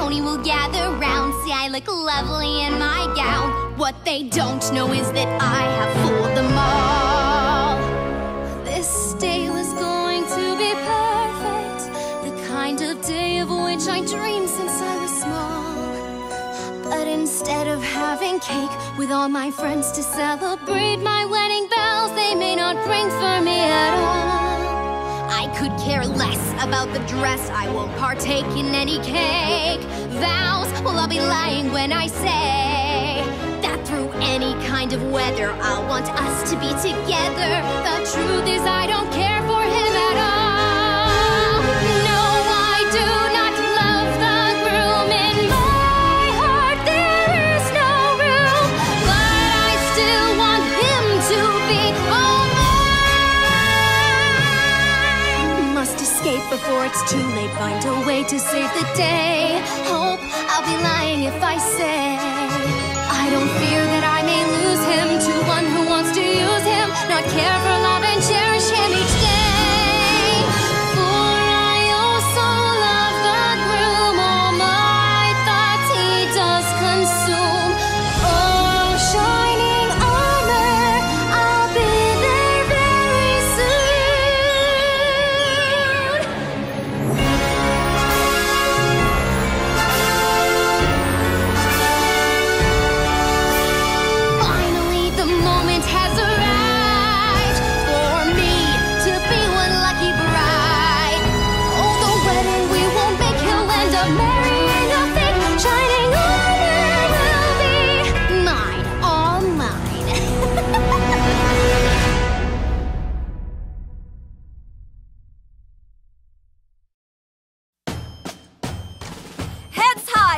pony will gather round, see I look lovely in my gown. What they don't know is that I have fooled them all. This day was going to be perfect, the kind of day of which I dreamed since I was small. But instead of having cake with all my friends to celebrate my wedding bells, they may not ring for me at all. I could care less about the dress. I won't partake in any cake. Vows, well, I'll be lying when I say that through any kind of weather, I'll want us to be together. The truth is, I before it's too late. Find a way to save the day. Hope I'll be lying if I say I don't fear that I may lose him to one who wants to use him, not care for love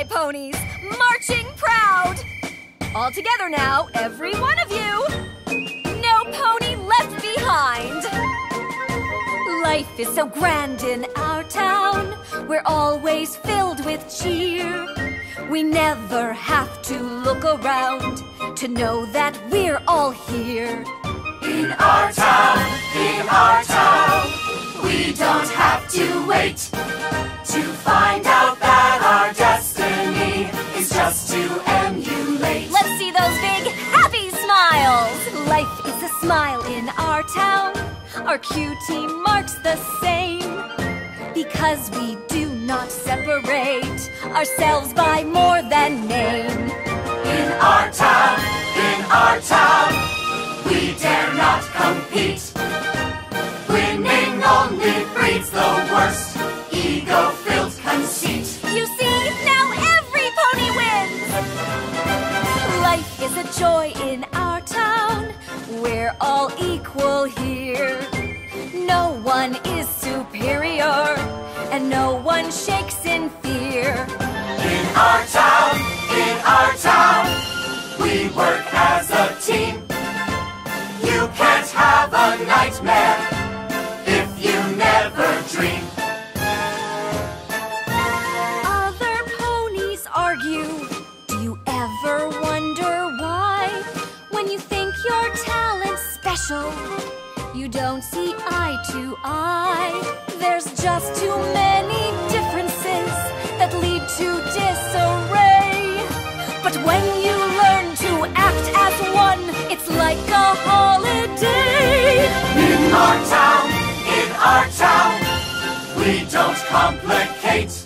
Ponies! Marching proud! All together now, every one of you! No pony left behind! Life is so grand in our town. We're always filled with cheer. We never have to look around to know that we're all here. In our town, in our town, we don't have to wait to find out just to emulate. Let's see those big happy smiles. Life is a smile in our town. Our cutie marks the same. Because we do not separate ourselves by more than name. In our town, in our town, we dare not compete. Winning only breeds the worst joy in our town. We're all equal here. No one is superior, and no one shakes in fear. In our town, in our town, we work as a team. You can't have a nightmare if you never dream. Special, you don't see eye to eye. There's just too many differences that lead to disarray. But when you learn to act as one, it's like a holiday. In our town, in our town, we don't complicate.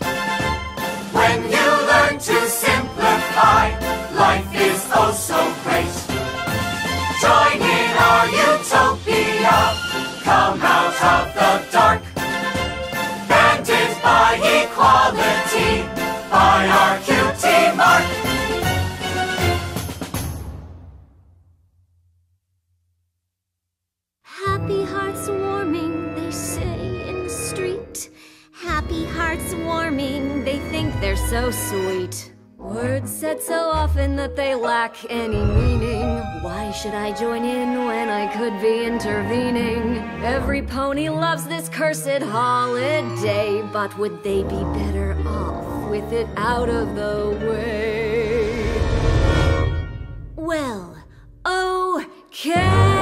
Sweet. Words said so often that they lack any meaning. Why should I join in when I could be intervening? Every pony loves this cursed holiday, but would they be better off with it out of the way? Well, okay.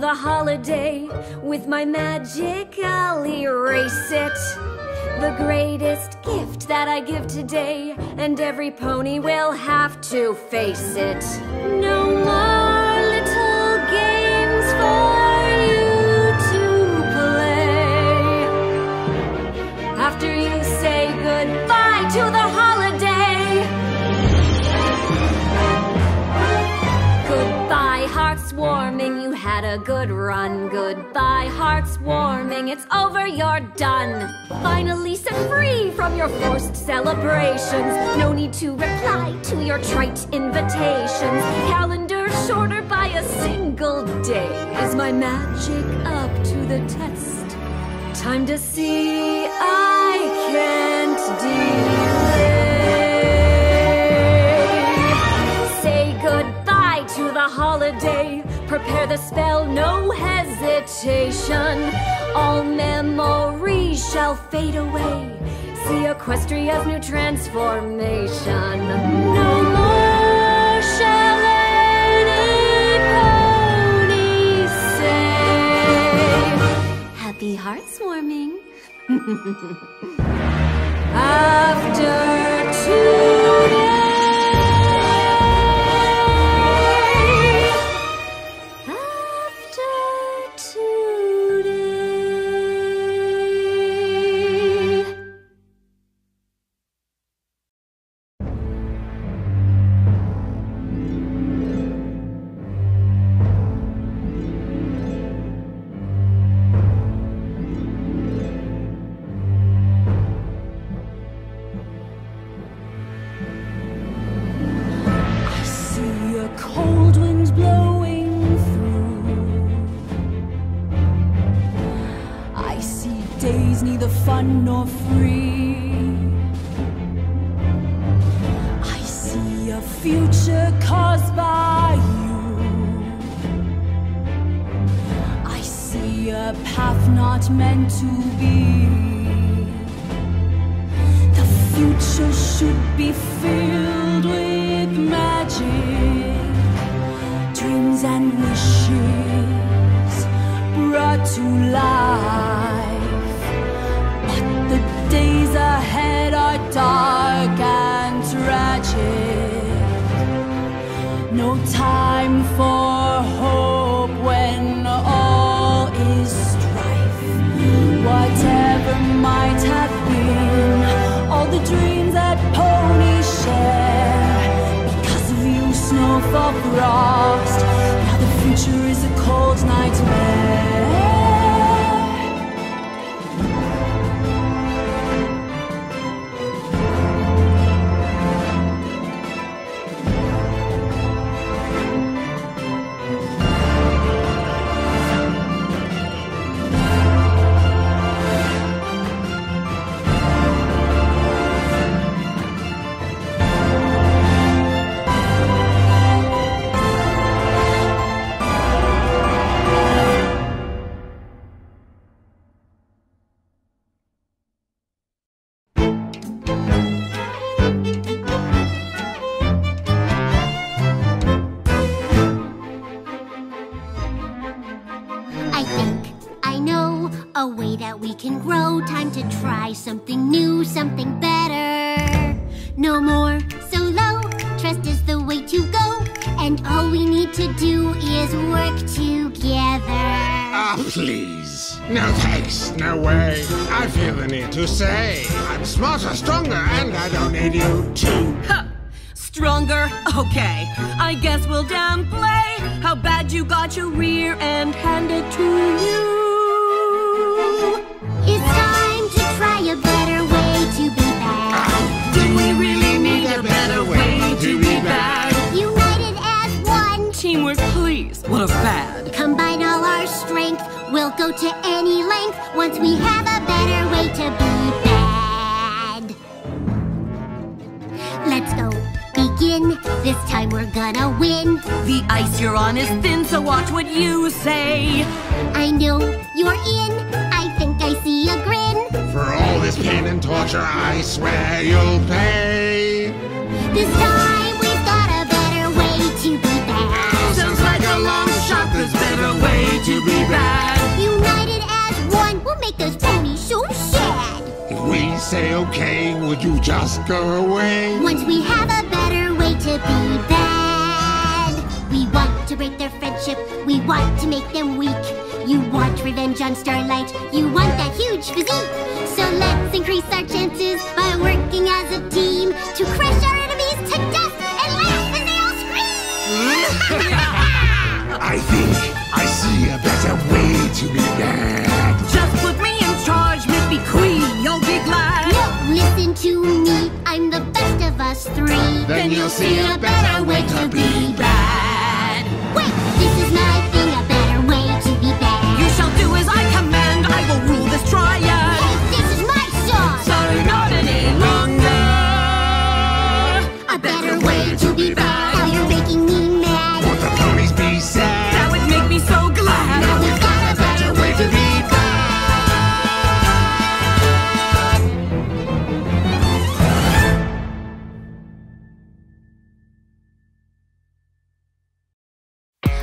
The holiday. With my magic, I'll erase it. The greatest gift that I give today, and every pony will have to face it. No more little games for you to play. After you say goodbye to the holiday. Goodbye, Hearth's Warming. A good run. Goodbye, hearts hmm? warming. It's over, you're done. Finally set free from your forced celebrations. No need to reply to your trite invitations. Calendar shorter by a single day. Is my magic up to the test? Time to see I the spell, no hesitation. All memories shall fade away. See Equestria's new transformation. No more shall any pony say. Happy Hearth's Warming. After today. Nor free. I see a future caused by you. I see a path not meant to be. The future should be filled with magic, dreams and wishes brought to life. Time for hope when all is strife. Whatever might have been, all the dreams that ponies share. Because of you, can grow. Time to try something new, something better. No more solo, trust is the way to go. And all we need to do is work together. Ah, please. No thanks, no way. I feel the need to say I'm smarter, stronger, and I don't need you to. Huh. Stronger? Okay. I guess we'll downplay how bad you got your rear end handed to you. We really need a better way to be bad? United as one. Teamwork, please. What a fad. Combine all our strength, we'll go to any length once we have a better way to be bad. Let's go. Begin. This time we're gonna win. The ice you're on is thin, so watch what you say. I know you're in. I think I see a grin. For all this pain and torture, I swear you'll pay. This time we've got a better way to be bad. Sounds like a long shot, there's better way to be bad. United as one, we'll make those ponies so sad. If we say okay, would you just go away? Once we have a better way to be bad. Break their friendship. We want to make them weak. You want revenge on Starlight. You want that huge physique. So let's increase our chances by working as a team to crush our enemies to dust and laugh as they all scream. I think I see a better way to be bad. Just put me in charge, Mippy Queen. You'll be glad. No, listen to me. I'm the best of us three. Then, then you'll see a better way to be.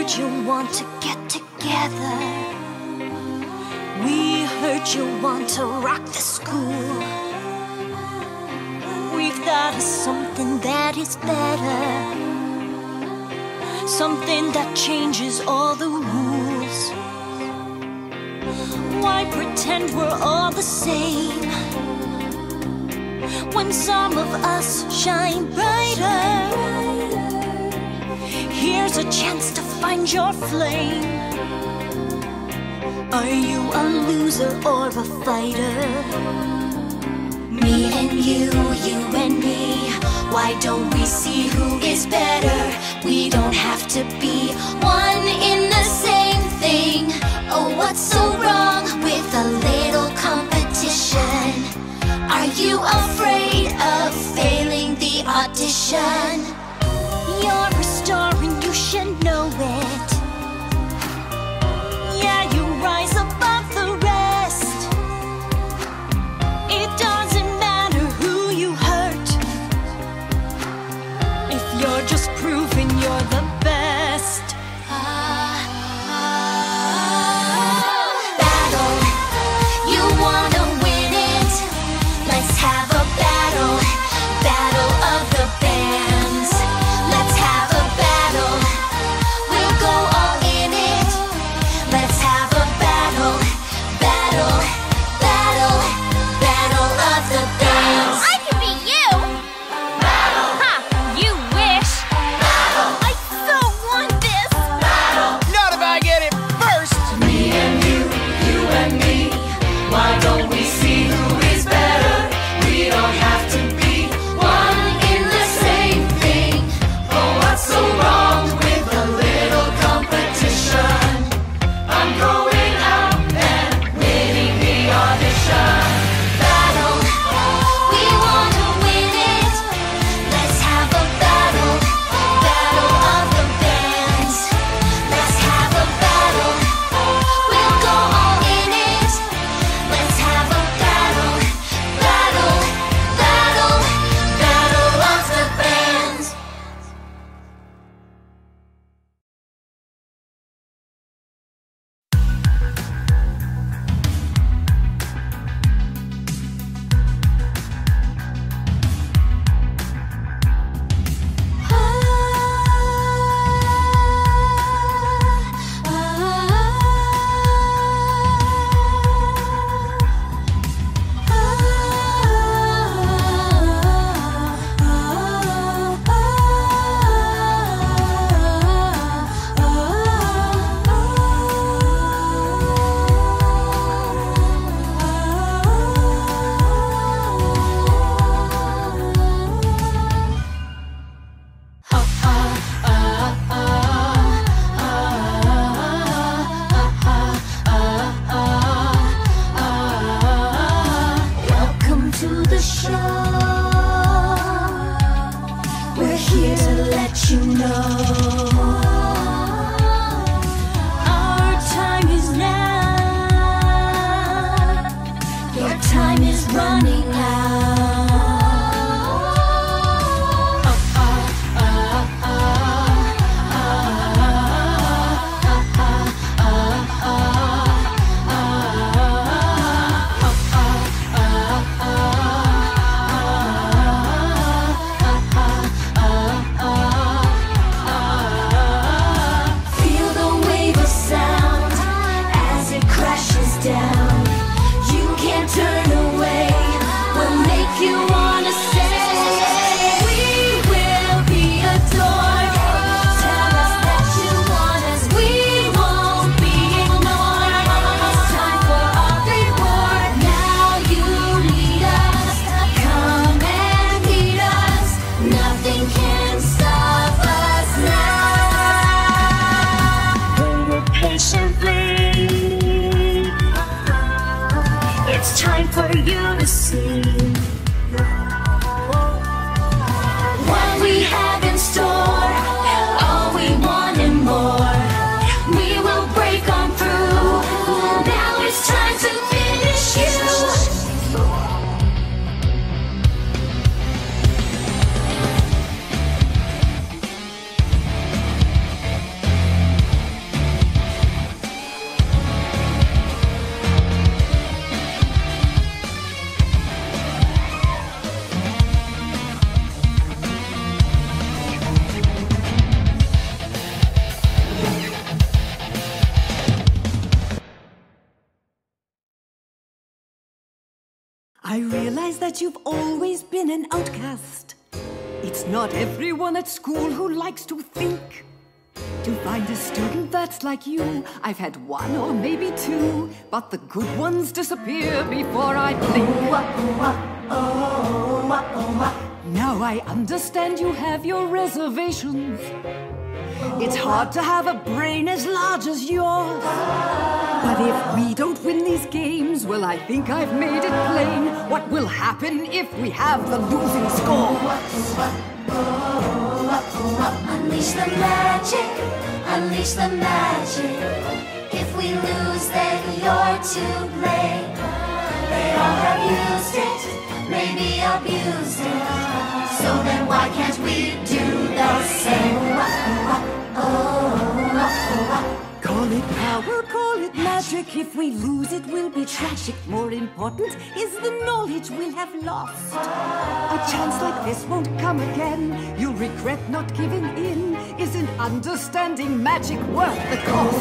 heard you want to get together. We heard you want to rock the school. We've got something that is better. Something that changes all the rules. Why pretend we're all the same? When some of us shine brighter, here's a chance to find your flame? Are you a loser or a fighter? Me and you, you and me Why don't we see who is better? We don't have to be one time for you to see I realize that you've always been an outcast. It's not everyone at school who likes to think. To find a student that's like you, I've had one or maybe two, but the good ones disappear before I blink. Now I understand you have your reservations. It's hard to have a brain as large as yours. But if we don't win these games, well, I think I've made it plain what will happen if we have the losing score. Unleash the magic, unleash the magic. If we lose, then you're to blame. They all have used it, maybe abused it. It magic. If we lose, it will be tragic. More important is the knowledge we'll have lost. A chance like this won't come again. You'll regret not giving in. Isn't understanding magic worth the cost?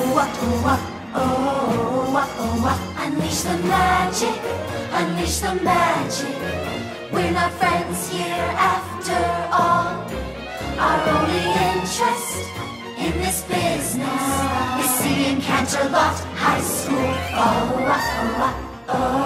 Oh, oh, oh, oh, Unleash the magic, unleash the magic. We're not friends here after all. Our only interest in this business. Is seeing Canterlot High School. What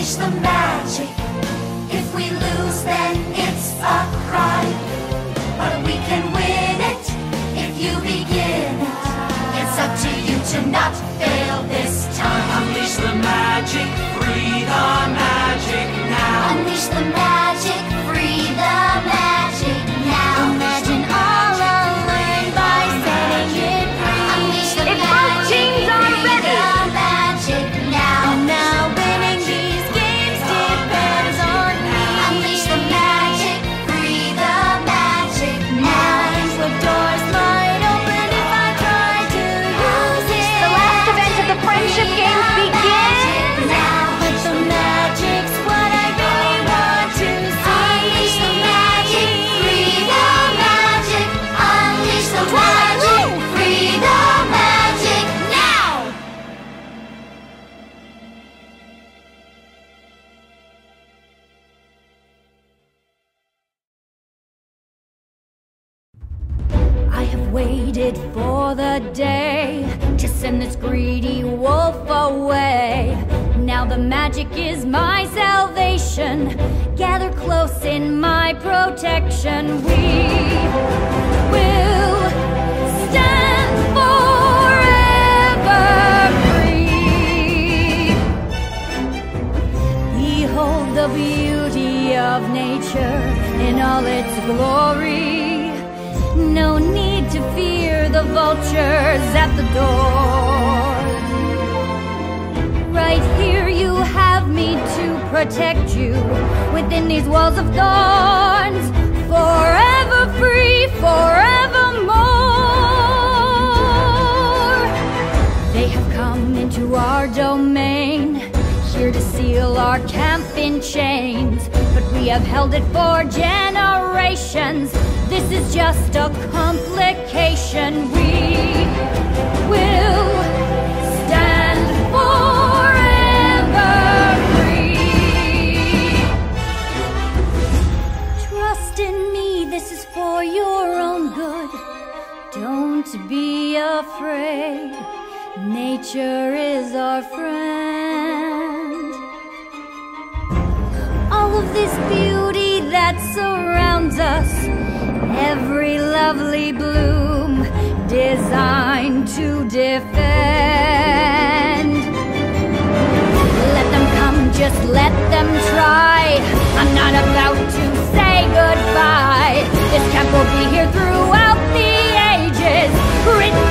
unleash the magic. If we lose, then it's a crime. But we can win it if you begin it. It's up to you to not fail this time. Unleash the magic, free the magic now. Unleash the magic, waited for the day to send this greedy wolf away. Now the magic is my salvation. Gather close in my protection. We will stand for Everfree. Behold the beauty of nature in all its glory. No need to fear the vultures at the door. Right here, you have me to protect you within these walls of thorns. Forever free, forevermore. They have come into our domain, here to seal our camp in chains. But we have held it for generations. This is just a complication. We will stand for Everfree. Trust in me, this is for your own good. Don't be afraid, nature is our friend. All of this beauty that surrounds us, every lovely bloom designed to defend. Let them come, just let them try. I'm not about to say goodbye. This camp will be here throughout the ages. Written